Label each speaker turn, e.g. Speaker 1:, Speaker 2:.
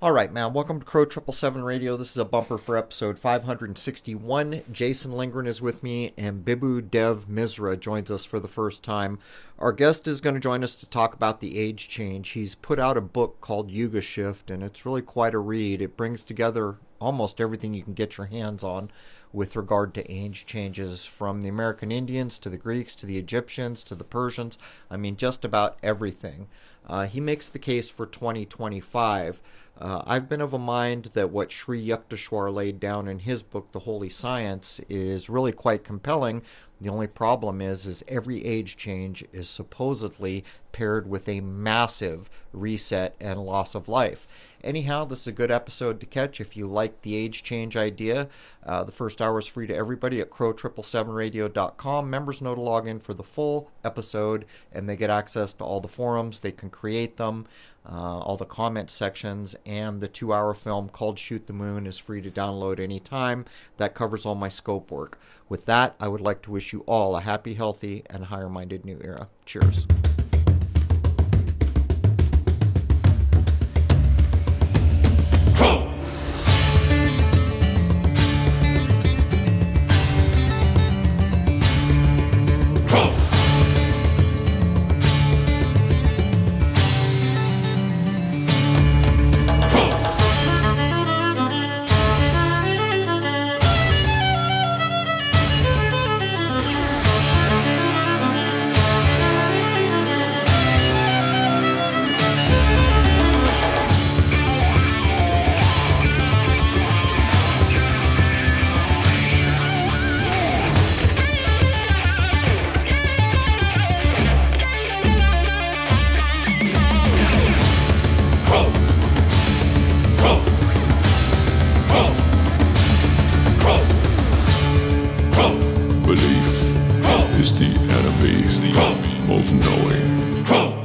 Speaker 1: All right, man. Welcome to Crrow Triple Seven Radio. This is a bumper for episode 561. Jason Lindgren is with me, and Bibhu Dev Misra joins us for the first time. Our guest is going to join us to talk about the age change. He's put out a book called Yuga Shift, and it's really quite a read. It brings together almost everything you can get your hands on with regard to age changes from the American Indians to the Greeks to the Egyptians to the Persians. I mean, just about everything. Uh, he makes the case for 2025. Uh, I've been of a mind that what Sri Yukteswar laid down in his book, The Holy Science, is really quite compelling. The only problem is, is every age change is supposedly paired with a massive reset and loss of life. Anyhow, this is a good episode to catch if you like the age change idea. Uh, the first hour is free to everybody at crrow777radio.com. Members know to log in for the full episode and they get access to all the forums. They can create them, uh, all the comment sections, and the two hour film called Shoot the Moon is free to download anytime. That covers all my scope work. With that, I would like to wish you all a happy, healthy, and higher minded new era. Cheers.
Speaker 2: is the enemy of knowing.